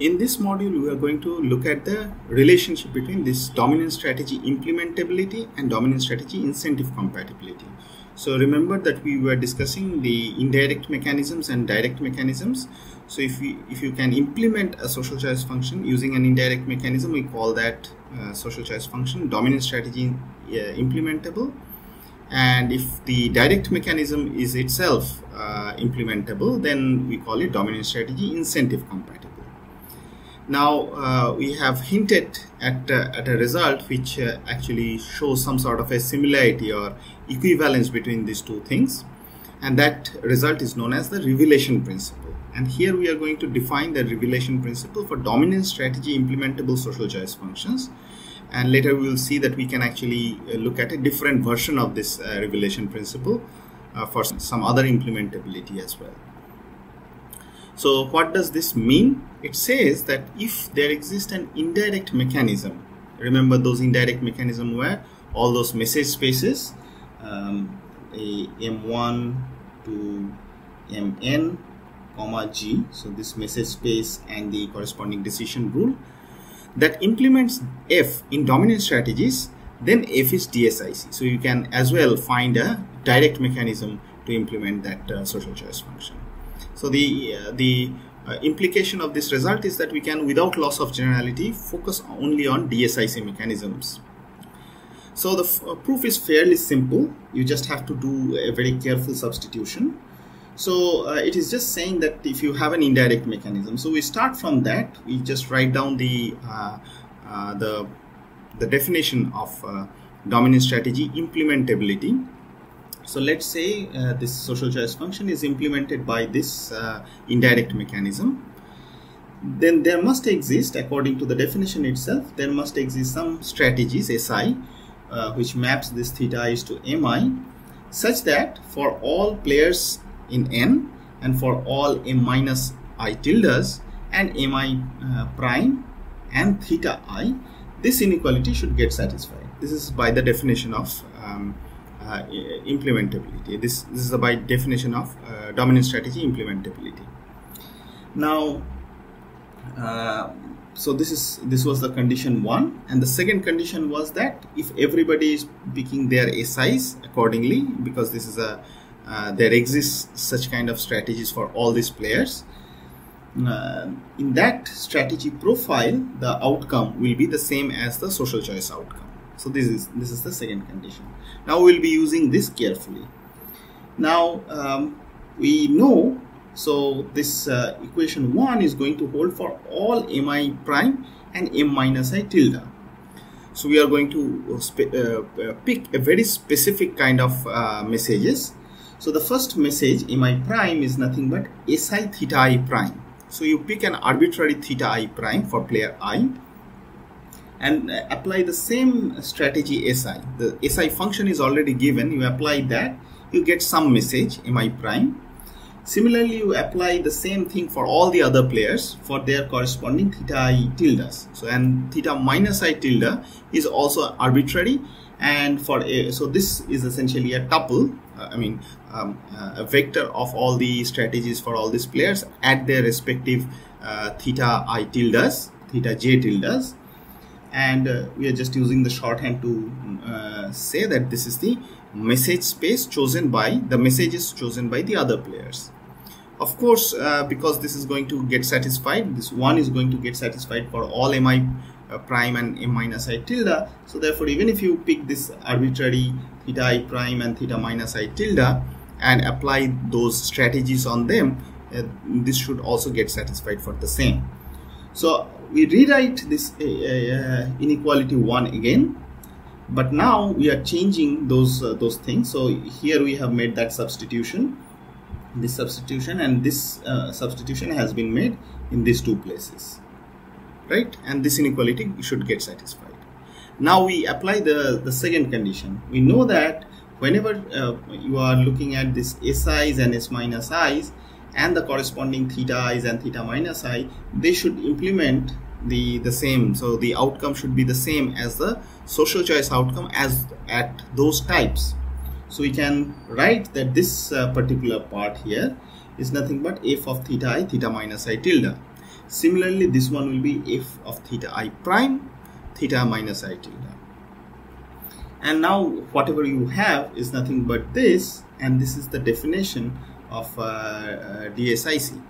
in this module we are going to look at the relationship between this dominant strategy implementability and dominant strategy incentive compatibility. So remember that we were discussing the indirect mechanisms and direct mechanisms. So if we if you can implement a social choice function using an indirect mechanism we call that uh, social choice function dominant strategy uh, implementable. And if the direct mechanism is itself uh, implementable then we call it dominant strategy incentive compatible now uh, we have hinted at, uh, at a result which uh, actually shows some sort of a similarity or equivalence between these two things. And that result is known as the revelation principle. And here we are going to define the revelation principle for dominant strategy implementable social choice functions. And later we will see that we can actually uh, look at a different version of this uh, revelation principle uh, for some other implementability as well so what does this mean? It says that if there exists an indirect mechanism, remember those indirect mechanism where all those message spaces, um, a M1 to Mn, comma G, so this message space and the corresponding decision rule that implements F in dominant strategies, then F is DSIC. So you can as well find a direct mechanism to implement that uh, social choice function. So the uh, the uh, implication of this result is that we can, without loss of generality, focus only on DSIC mechanisms. So the uh, proof is fairly simple. You just have to do a very careful substitution. So uh, it is just saying that if you have an indirect mechanism, so we start from that. We just write down the uh, uh, the the definition of dominant strategy implementability so let's say uh, this social choice function is implemented by this uh, indirect mechanism. Then there must exist, according to the definition itself, there must exist some strategies SI uh, which maps this theta is to MI such that for all players in N and for all M minus I tildes and MI uh, prime and theta I, this inequality should get satisfied. This is by the definition of um, uh, implementability. This, this is by definition of uh, dominant strategy implementability. Now, uh, so this is this was the condition one, and the second condition was that if everybody is picking their SIs accordingly, because this is a uh, there exists such kind of strategies for all these players. Uh, in that strategy profile, the outcome will be the same as the social choice outcome so this is this is the second condition. Now we'll be using this carefully. Now um, we know so this uh, equation 1 is going to hold for all mi prime and m minus i tilde. So we are going to uh, uh, pick a very specific kind of uh, messages. So the first message mi prime is nothing but si theta i prime. So you pick an arbitrary theta i prime for player i and apply the same strategy SI. The SI function is already given. You apply that, you get some message MI prime. Similarly, you apply the same thing for all the other players for their corresponding theta i tildes. So, and theta minus i tilde is also arbitrary. And for a, so this is essentially a tuple. Uh, I mean, um, uh, a vector of all the strategies for all these players at their respective uh, theta i tildes, theta j tildes and uh, we are just using the shorthand to uh, say that this is the message space chosen by the messages chosen by the other players. Of course uh, because this is going to get satisfied this one is going to get satisfied for all mi uh, prime and m minus i tilde. So therefore even if you pick this arbitrary theta i prime and theta minus i tilde and apply those strategies on them uh, this should also get satisfied for the same. So we rewrite this uh, uh, inequality 1 again but now we are changing those uh, those things. So here we have made that substitution. This substitution and this uh, substitution has been made in these two places right? And this inequality should get satisfied. Now we apply the the second condition. We know that whenever uh, you are looking at this si's and s minus i's and the corresponding theta i's and theta minus i they should implement the the same so the outcome should be the same as the social choice outcome as at those types so we can write that this uh, particular part here is nothing but f of theta i theta minus i tilde Similarly, this one will be f of theta i prime, theta minus i tilde. And now whatever you have is nothing but this, and this is the definition of uh, uh, DSIC.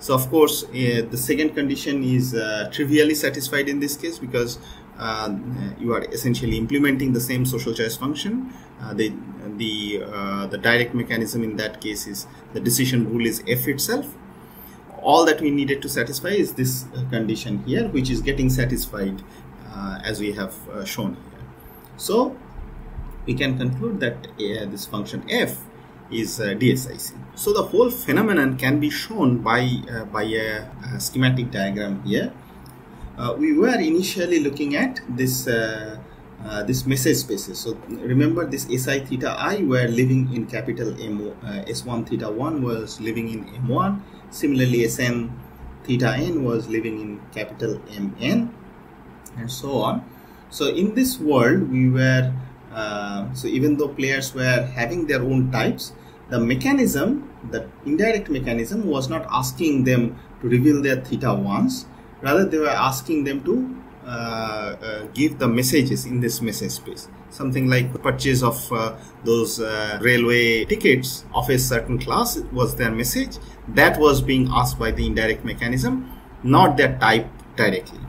So of course, uh, the second condition is uh, trivially satisfied in this case because uh, you are essentially implementing the same social choice function. The the the direct mechanism in that case is the decision rule is f itself all that we needed to satisfy is this condition here which is getting satisfied as we have shown here so we can conclude that uh, this function f is uh, DSIC. So the whole phenomenon can be shown by uh, by a, a, schematic diagram here. Uh, we were initially looking at this this message spaces. So remember this Si theta i were living in capital M S1 theta 1 was living in M1 Similarly, Sn theta n was living in capital Mn and so on. So in this world, we were, uh, so even though players were having their own types, the mechanism, the indirect mechanism was not asking them to reveal their theta ones, rather they were asking them to uh, uh, give the messages in this message space. Something like the purchase of uh, those uh, railway tickets of a certain class was their message. That was being asked by the indirect mechanism not their type directly.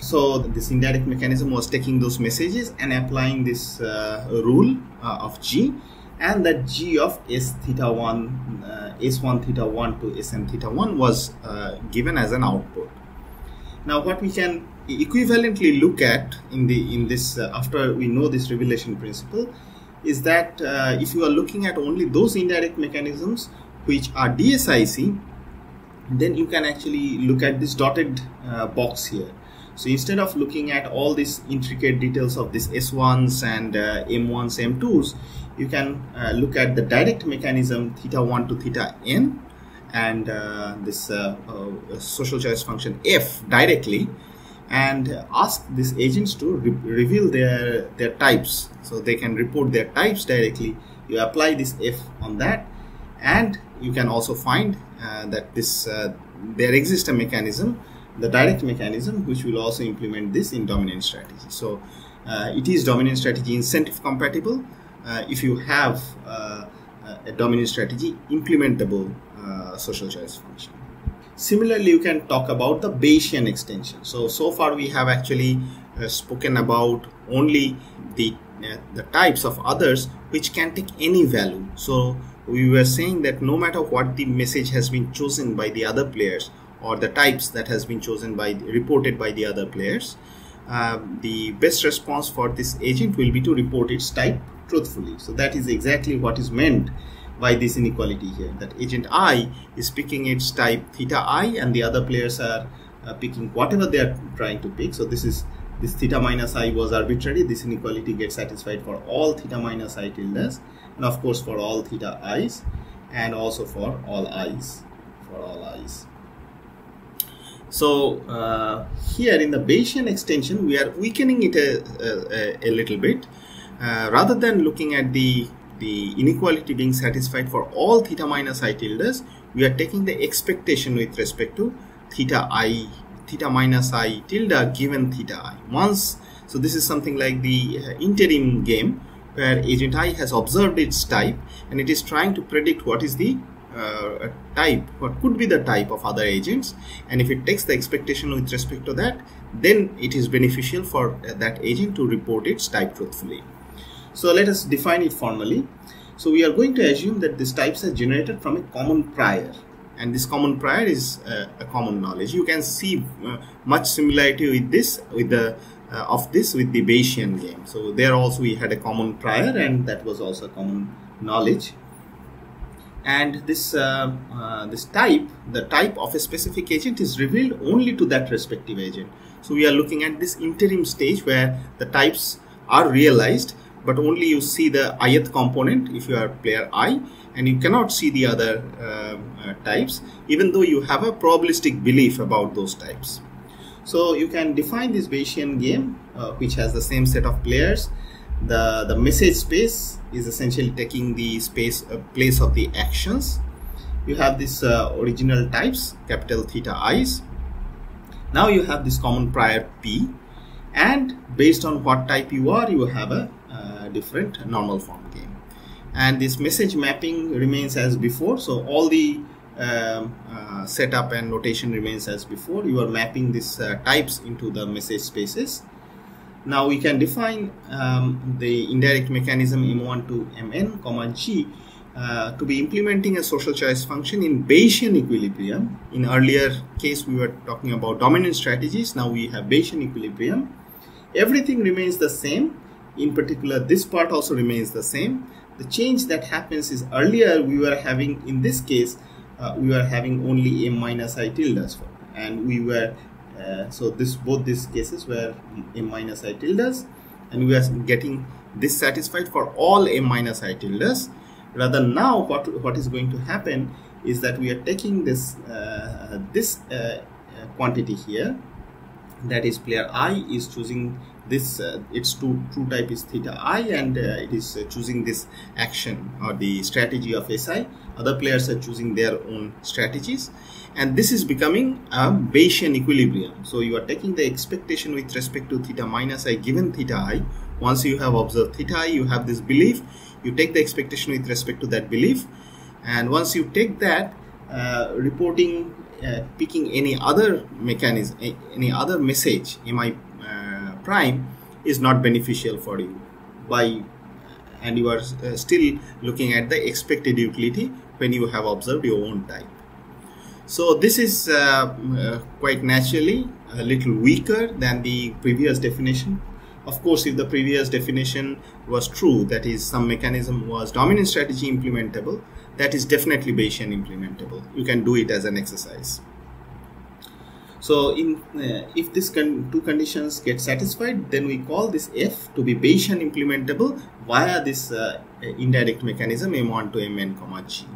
So this indirect mechanism was taking those messages and applying this uh, rule uh, of g and that g of s theta 1 uh, s1 theta 1 to sn theta 1 was uh, given as an output. Now what we can equivalently look at in the in this uh, after we know this revelation principle is that uh, if you are looking at only those indirect mechanisms which are DSIC then you can actually look at this dotted uh, box here. So instead of looking at all these intricate details of this S1s and uh, M1s M2s you can uh, look at the direct mechanism theta 1 to theta n and uh, this social choice function f directly and ask these agents to re reveal their their types. So they can report their types directly. You apply this f on that and you can also find uh, that this uh, there exists a mechanism the direct mechanism which will also implement this in dominant strategy. So uh, it is dominant strategy incentive compatible. uh, if you have uh, a dominant strategy implementable uh, social choice function Similarly, you can talk about the Bayesian extension. So, so far we have actually uh, spoken about only the, uh, the types of others which can take any value. So, we were saying that no matter what the message has been chosen by the other players or the types that has been chosen by reported by the other players, uh, the best response for this agent will be to report its type truthfully. So that is exactly what is meant by this inequality here that agent i is picking its type theta i and the other players are uh, picking whatever they are trying to pick. So this is this theta minus i was arbitrary. This inequality gets satisfied for all theta minus i tildes and of course for all theta i's and also for all i's for all i's so uh, here in the Bayesian extension we are weakening it a, a, a little bit uh, rather than looking at the the inequality being satisfied for all theta minus i tildes, we are taking the expectation with respect to theta i, theta minus i tilde given theta i. Once, so this is something like the uh, interim game where agent i has observed its type and it is trying to predict what is the uh, type, what could be the type of other agents and if it takes the expectation with respect to that, then it is beneficial for that agent to report its type truthfully. So let us define it formally. So we are going to assume that these types are generated from a common prior and this common prior is uh, a common knowledge. You can see uh, much similarity with this, with the uh, of this with the Bayesian game. So there also we had a common prior and that was also common knowledge. And this uh, uh, this type, the type of a specific agent is revealed only to that respective agent. So we are looking at this interim stage where the types are realized but only you see the ith component if you are player i and you cannot see the other uh, uh, types even though you have a probabilistic belief about those types so you can define this Bayesian game uh, which has the same set of players the the message space is essentially taking the space uh, place of the actions. You have this uh, original types capital theta i's. Now you have this common prior p. And based on what type you are you have a uh, different normal form game. And this message mapping remains as before. So all the um, uh, setup and notation remains as before. You are mapping these uh, types into the message spaces now we can define um, the indirect mechanism m1 to mn comma g uh, to be implementing a social choice function in Bayesian equilibrium. In earlier case, we were talking about dominant strategies. Now we have Bayesian equilibrium. Everything remains the same. In particular, this part also remains the same. The change that happens is earlier we were having, in this case, uh, we were having only m minus i tildes for, and we were uh, so this both these cases were m minus i tildes, and we are getting dissatisfied for all m minus i tildes. Rather now what what is going to happen is that we are taking this uh, this uh, quantity here. That is player i is choosing this uh, its true true type is theta i and uh, it is uh, choosing this action or the strategy of si other players are choosing their own strategies and this is becoming a bayesian equilibrium. So you are taking the expectation with respect to theta minus i given theta i. Once you have observed theta i you have this belief. You take the expectation with respect to that belief. And once you take that uh, reporting uh, picking any other mechanism any other message mi uh, prime is not beneficial for you. By and you are uh, still looking at the expected utility when you have observed your own type so this is uh, uh, quite naturally a little weaker than the previous definition of course, if the previous definition was true, that is some mechanism was dominant strategy implementable, that is definitely Bayesian implementable. You can do it as an exercise. So in uh, if these con two conditions get satisfied, then we call this F to be Bayesian implementable via this uh, indirect mechanism M1 to Mn G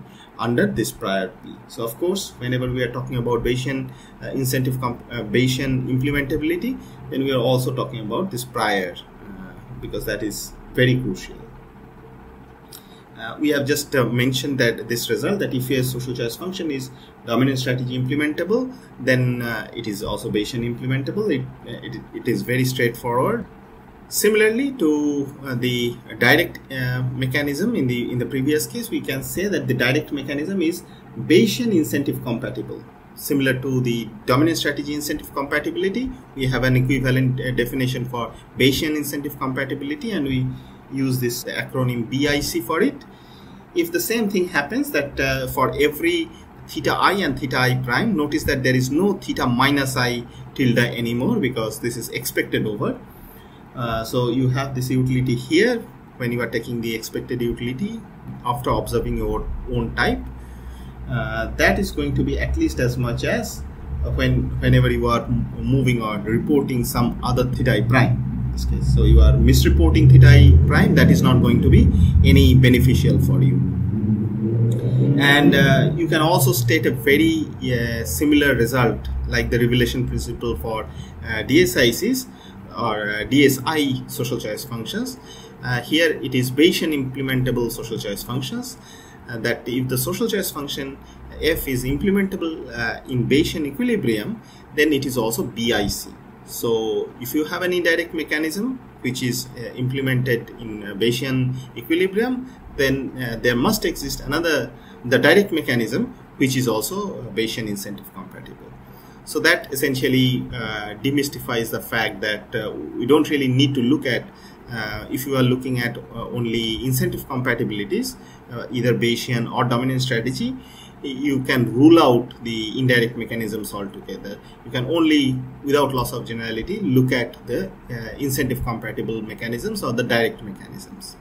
under this prior P. So of course, whenever we are talking about Bayesian uh, incentive uh, Bayesian implementability, then we are also talking about this prior uh, because that is very crucial. Uh, we have just uh, mentioned that this result that if a social choice function is dominant strategy implementable, then uh, it is also Bayesian implementable. It, it, it is very straightforward. Similarly to uh, the direct uh, mechanism in the in the previous case, we can say that the direct mechanism is Bayesian incentive compatible. Similar to the dominant strategy incentive compatibility, we have an equivalent uh, definition for Bayesian incentive compatibility, and we use this acronym BIC for it. If the same thing happens that uh, for every theta i and theta i prime, notice that there is no theta minus i tilde anymore because this is expected over uh, so you have this utility here when you are taking the expected utility after observing your own type. Uh, that is going to be at least as much as uh, when whenever you are moving or reporting some other theta i prime. So you are misreporting theta i prime that is not going to be any beneficial for you. And uh, you can also state a very uh, similar result like the revelation principle for uh, DSICs or uh, DSI social choice functions. Uh, here it is Bayesian implementable social choice functions uh, that if the social choice function f is implementable uh, in Bayesian equilibrium then it is also BIC. So if you have an indirect mechanism which is uh, implemented in Bayesian equilibrium then uh, there must exist another the direct mechanism which is also Bayesian incentive compatible. So that essentially uh, demystifies the fact that uh, we don't really need to look at uh, if you are looking at uh, only incentive compatibilities, uh, either Bayesian or dominant strategy, you can rule out the indirect mechanisms altogether. You can only, without loss of generality, look at the uh, incentive compatible mechanisms or the direct mechanisms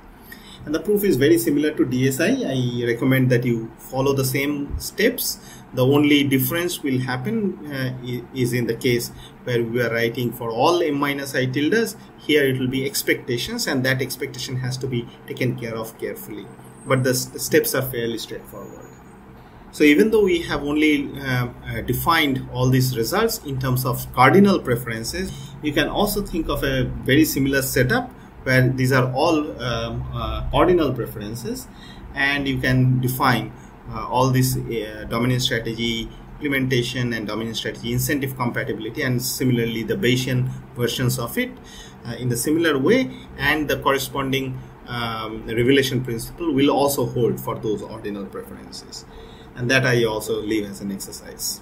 and the proof is very similar to DSI. I recommend that you follow the same steps. The only difference will happen uh, is in the case where we are writing for all m minus i tildes. Here it will be expectations and that expectation has to be taken care of carefully. But the, the steps are fairly straightforward. So even though we have only uh, uh, defined all these results in terms of cardinal preferences, you can also think of a very similar setup where these are all um, uh, ordinal preferences and you can define uh, all this uh, dominant strategy implementation and dominant strategy incentive compatibility and similarly the Bayesian versions of it uh, in the similar way and the corresponding um, revelation principle will also hold for those ordinal preferences and that I also leave as an exercise.